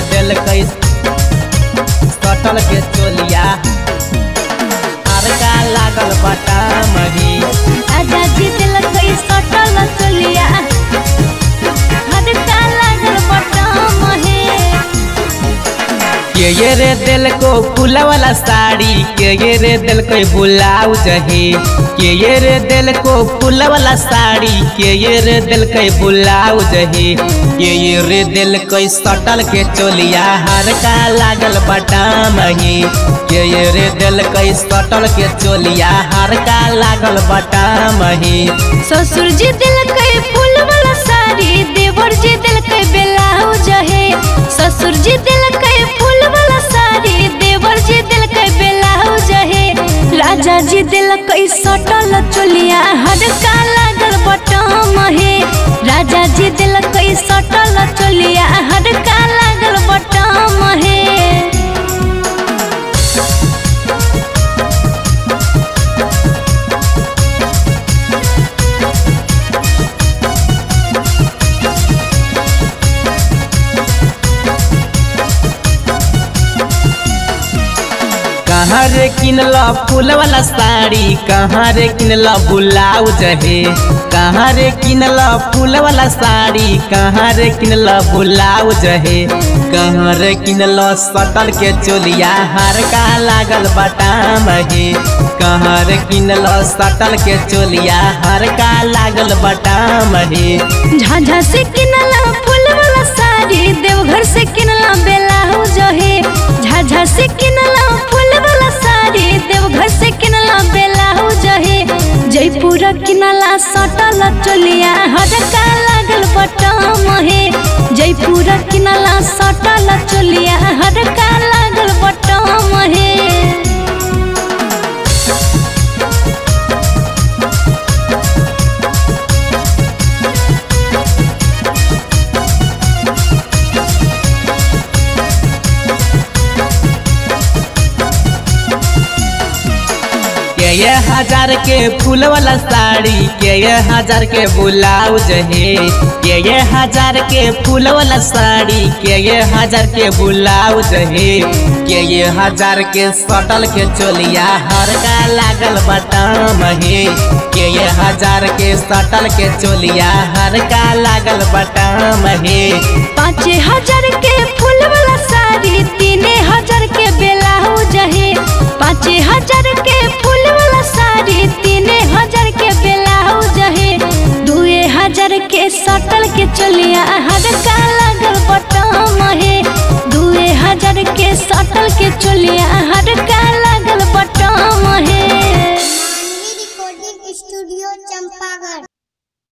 रे दिल कई सटल के के ये रे दिल को फूला वाला साड़ी, के ये रे दिल को ब्लाउज है। के ये रे दिल को फूला वाला साड़ी, के ये रे दिल को ब्लाउज है। के ये रे दिल को सटल के चोलिया हर का लागल बटाम है। के ये रे दिल को सटल के चोलिया हर का लागल बटाम है। ससुर जी दिल कई फूल वाला साड़ी, देवर जी दिल कई दिल कई हड़का लागल बटम हे राजा जी दिल कई सटल चोलिया हड़का रे किनला फूल वाला साड़ी? कहाँ रे किनला ब्लाउज हे? कहाँ रे किनला फूल वाला साड़ी? कहाँ रे किनला ब्लाउज हे? कहाँ रे किनला सटल के चोलिया हर का लागल बटाम है? कहाँ रे किनला सटल के चोलिया हर का लागल बटाम है? झाझा से किनला फूल वाला साड़ी, देवघर से किनला ब्लाउज है? झाझा से किनला सटल चोलिया हड़का लागल बटम हे जयपुर किनला सटल चोलिया हड़का लागल बटम है ये हज़ार के फूल वाला साड़ी के ये हज़ार के ब्लाउज है। के ये हज़ार के फूल वाला साड़ी के ये हज़ार के ब्लाउज है। के ये हज़ार के सटल के चोलिया हर का लागल बटाम है। के ये हज़ार के सटल के चोलिया हर का लागल बटाम है। पाँच हज़ार के फूल वाला साड़ी सटल के चलिया हर का लागल बटन